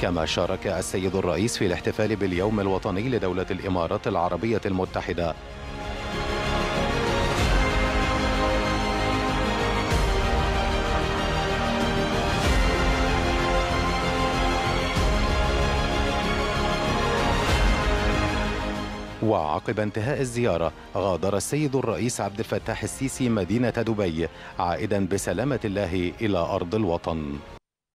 كما شارك السيد الرئيس في الاحتفال باليوم الوطني لدولة الإمارات العربية المتحدة. وعقب انتهاء الزيارة غادر السيد الرئيس عبد الفتاح السيسي مدينة دبي عائدا بسلامة الله إلى أرض الوطن.